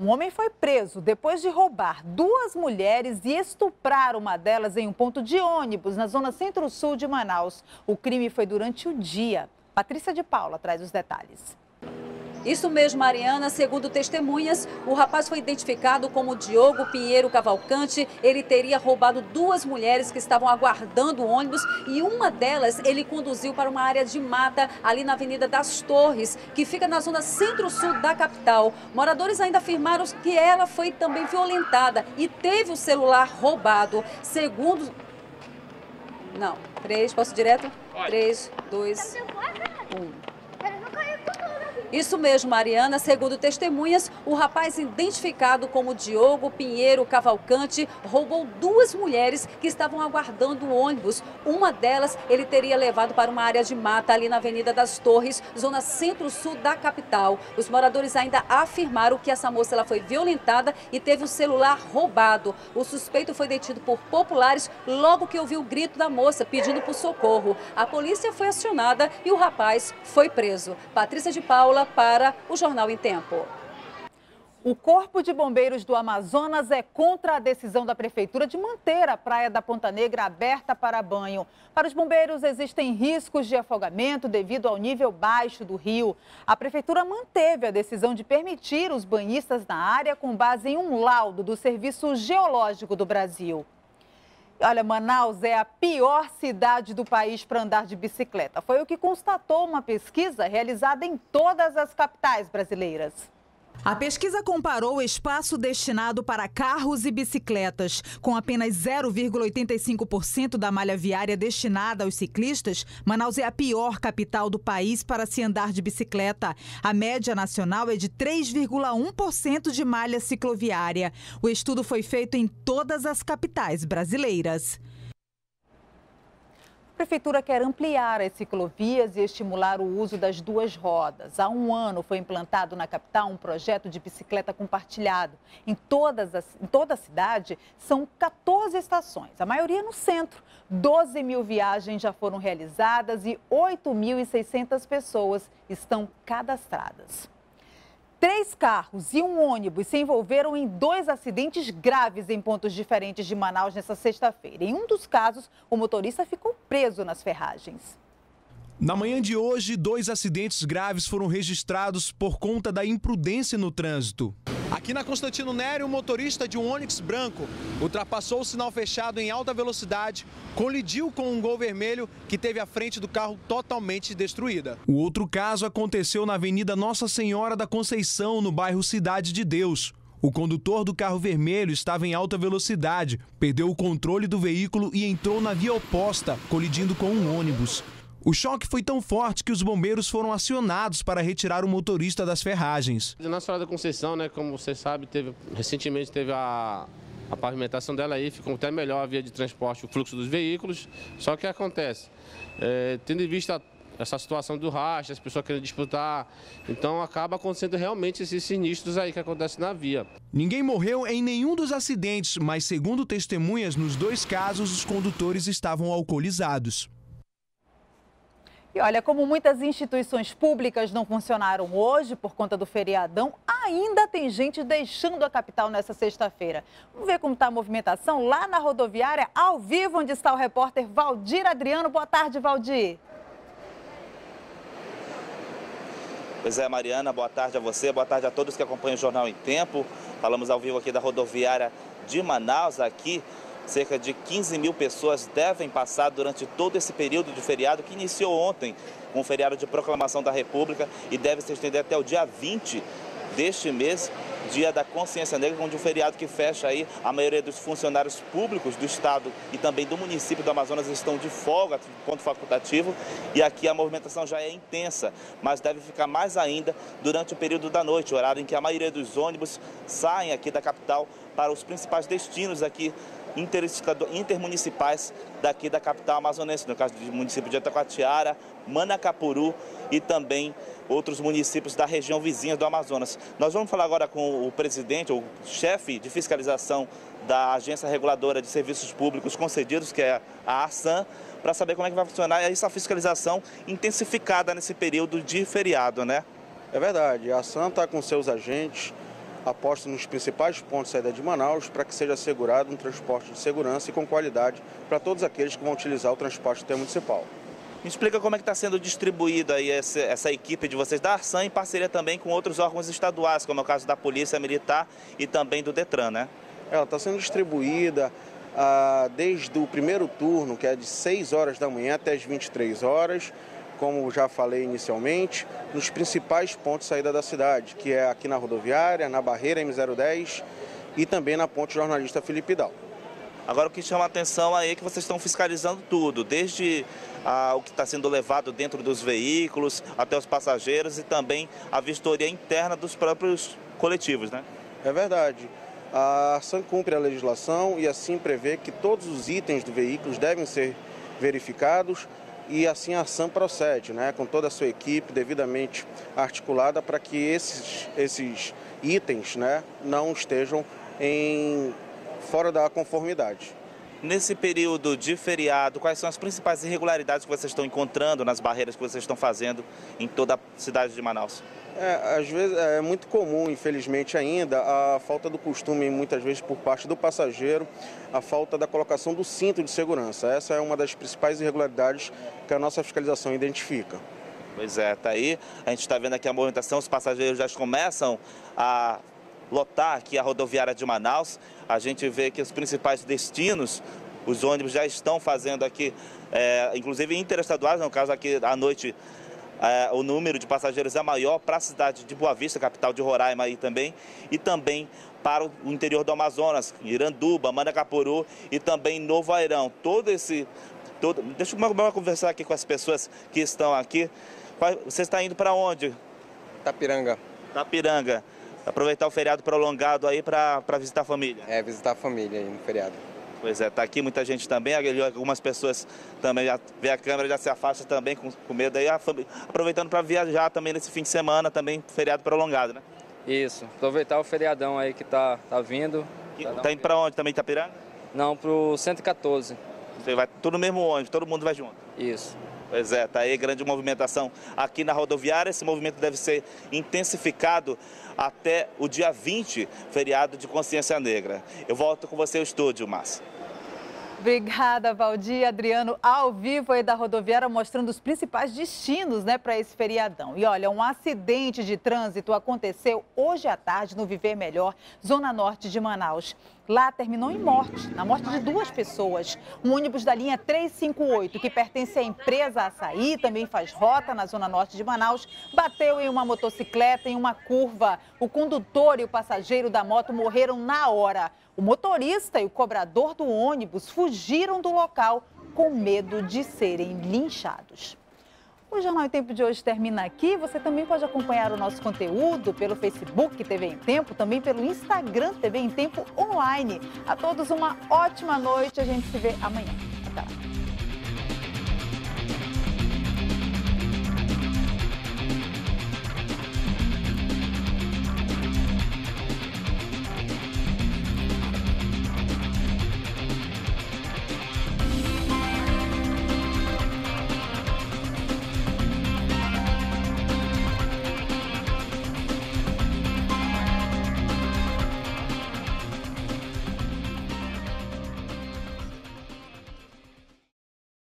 Um homem foi preso depois de roubar duas mulheres e estuprar uma delas em um ponto de ônibus na zona centro-sul de Manaus. O crime foi durante o dia. Patrícia de Paula traz os detalhes. Isso mesmo, Mariana. Segundo testemunhas, o rapaz foi identificado como Diogo Pinheiro Cavalcante. Ele teria roubado duas mulheres que estavam aguardando o ônibus e uma delas ele conduziu para uma área de mata ali na Avenida das Torres, que fica na zona centro-sul da capital. Moradores ainda afirmaram que ela foi também violentada e teve o celular roubado. Segundo. Não, três, posso direto? Três, dois, um. Isso mesmo, Mariana. Segundo testemunhas, o rapaz identificado como Diogo Pinheiro Cavalcante roubou duas mulheres que estavam aguardando o ônibus. Uma delas ele teria levado para uma área de mata ali na Avenida das Torres, zona centro-sul da capital. Os moradores ainda afirmaram que essa moça ela foi violentada e teve o celular roubado. O suspeito foi detido por populares logo que ouviu o grito da moça pedindo por socorro. A polícia foi acionada e o rapaz foi preso. Patrícia de Paula para o Jornal em Tempo. O Corpo de Bombeiros do Amazonas é contra a decisão da Prefeitura de manter a Praia da Ponta Negra aberta para banho. Para os bombeiros, existem riscos de afogamento devido ao nível baixo do rio. A Prefeitura manteve a decisão de permitir os banhistas na área com base em um laudo do Serviço Geológico do Brasil. Olha, Manaus é a pior cidade do país para andar de bicicleta. Foi o que constatou uma pesquisa realizada em todas as capitais brasileiras. A pesquisa comparou o espaço destinado para carros e bicicletas. Com apenas 0,85% da malha viária destinada aos ciclistas, Manaus é a pior capital do país para se andar de bicicleta. A média nacional é de 3,1% de malha cicloviária. O estudo foi feito em todas as capitais brasileiras. A Prefeitura quer ampliar as ciclovias e estimular o uso das duas rodas. Há um ano foi implantado na capital um projeto de bicicleta compartilhado. Em, todas as, em toda a cidade, são 14 estações, a maioria no centro. 12 mil viagens já foram realizadas e 8.600 pessoas estão cadastradas. Três carros e um ônibus se envolveram em dois acidentes graves em pontos diferentes de Manaus nesta sexta-feira. Em um dos casos, o motorista ficou preso nas ferragens. Na manhã de hoje, dois acidentes graves foram registrados por conta da imprudência no trânsito. Aqui na Constantino Nério, o motorista de um Onix branco ultrapassou o sinal fechado em alta velocidade, colidiu com um gol vermelho que teve a frente do carro totalmente destruída. O outro caso aconteceu na Avenida Nossa Senhora da Conceição, no bairro Cidade de Deus. O condutor do carro vermelho estava em alta velocidade, perdeu o controle do veículo e entrou na via oposta, colidindo com um ônibus. O choque foi tão forte que os bombeiros foram acionados para retirar o motorista das ferragens. Na Senhora da Conceição, né, como você sabe, teve, recentemente teve a, a pavimentação dela aí, ficou até melhor a via de transporte, o fluxo dos veículos. Só que acontece, é, tendo em vista essa situação do racha, as pessoas querendo disputar, então acaba acontecendo realmente esses sinistros aí que acontecem na via. Ninguém morreu em nenhum dos acidentes, mas segundo testemunhas, nos dois casos os condutores estavam alcoolizados. E olha, como muitas instituições públicas não funcionaram hoje por conta do feriadão, ainda tem gente deixando a capital nessa sexta-feira. Vamos ver como está a movimentação lá na rodoviária, ao vivo, onde está o repórter Valdir Adriano. Boa tarde, Valdir. Pois é, Mariana, boa tarde a você, boa tarde a todos que acompanham o Jornal em Tempo. Falamos ao vivo aqui da rodoviária de Manaus, aqui Cerca de 15 mil pessoas devem passar durante todo esse período de feriado que iniciou ontem, um feriado de proclamação da República e deve se estender até o dia 20 deste mês, Dia da Consciência Negra, onde um feriado que fecha aí, a maioria dos funcionários públicos do Estado e também do município do Amazonas estão de folga, ponto facultativo, e aqui a movimentação já é intensa, mas deve ficar mais ainda durante o período da noite, horário em que a maioria dos ônibus saem aqui da capital para os principais destinos aqui intermunicipais daqui da capital amazonense, no caso do município de Itacoatiara, Manacapuru e também outros municípios da região vizinha do Amazonas. Nós vamos falar agora com o presidente, o chefe de fiscalização da Agência Reguladora de Serviços Públicos Concedidos, que é a ASAM, para saber como é que vai funcionar essa fiscalização intensificada nesse período de feriado, né? É verdade, a ASAM está com seus agentes, aposta nos principais pontos de saída de Manaus para que seja assegurado um transporte de segurança e com qualidade para todos aqueles que vão utilizar o transporte intermunicipal. Me explica como é que está sendo distribuída aí essa, essa, equipe de vocês da Arsan em parceria também com outros órgãos estaduais, como é o caso da Polícia Militar e também do Detran, né? Ela está sendo distribuída ah, desde o primeiro turno, que é de 6 horas da manhã até as 23 horas, como já falei inicialmente, nos principais pontos de saída da cidade, que é aqui na rodoviária, na barreira M010 e também na ponte jornalista Felipe Dal. Agora o que chama a atenção aí é que vocês estão fiscalizando tudo, desde ah, o que está sendo levado dentro dos veículos, até os passageiros e também a vistoria interna dos próprios coletivos, né? É verdade. A ação cumpre a legislação e assim prevê que todos os itens do veículo devem ser verificados e assim a ação procede, né, com toda a sua equipe devidamente articulada para que esses, esses itens né, não estejam em, fora da conformidade. Nesse período de feriado, quais são as principais irregularidades que vocês estão encontrando nas barreiras que vocês estão fazendo em toda a cidade de Manaus? É, às vezes é muito comum, infelizmente ainda, a falta do costume, muitas vezes por parte do passageiro, a falta da colocação do cinto de segurança. Essa é uma das principais irregularidades que a nossa fiscalização identifica. Pois é, tá aí. A gente está vendo aqui a movimentação, os passageiros já começam a lotar aqui a rodoviária de Manaus. A gente vê que os principais destinos, os ônibus já estão fazendo aqui, é, inclusive interestaduais, no caso aqui à noite, é, o número de passageiros é maior para a cidade de Boa Vista, capital de Roraima aí também, e também para o interior do Amazonas, Iranduba, Manacapuru e também Novo Airão. Todo esse. Todo... Deixa eu conversar aqui com as pessoas que estão aqui. Você está indo para onde? Tapiranga. Tapiranga. Aproveitar o feriado prolongado aí para visitar a família. É, visitar a família aí no feriado. Pois é, tá aqui muita gente também, algumas pessoas também já vê a câmera, já se afasta também com, com medo aí, aproveitando para viajar também nesse fim de semana, também feriado prolongado, né? Isso, aproveitar o feriadão aí que tá, tá vindo. Tá, tá indo para onde? Também Itapiranga? Não, pro 114. Você vai tudo no mesmo ônibus, todo mundo vai junto? Isso. Pois é, tá aí grande movimentação aqui na rodoviária. Esse movimento deve ser intensificado até o dia 20, feriado de consciência negra. Eu volto com você ao estúdio, Márcia. Obrigada, Valdir. Adriano, ao vivo aí da rodoviária, mostrando os principais destinos né, para esse feriadão. E olha, um acidente de trânsito aconteceu hoje à tarde no Viver Melhor, zona norte de Manaus. Lá terminou em morte, na morte de duas pessoas. Um ônibus da linha 358, que pertence à empresa Açaí, também faz rota na zona norte de Manaus, bateu em uma motocicleta em uma curva. O condutor e o passageiro da moto morreram na hora. O motorista e o cobrador do ônibus fugiram do local com medo de serem linchados. O Jornal em Tempo de hoje termina aqui. Você também pode acompanhar o nosso conteúdo pelo Facebook TV em Tempo, também pelo Instagram TV em Tempo Online. A todos uma ótima noite. A gente se vê amanhã. Até lá.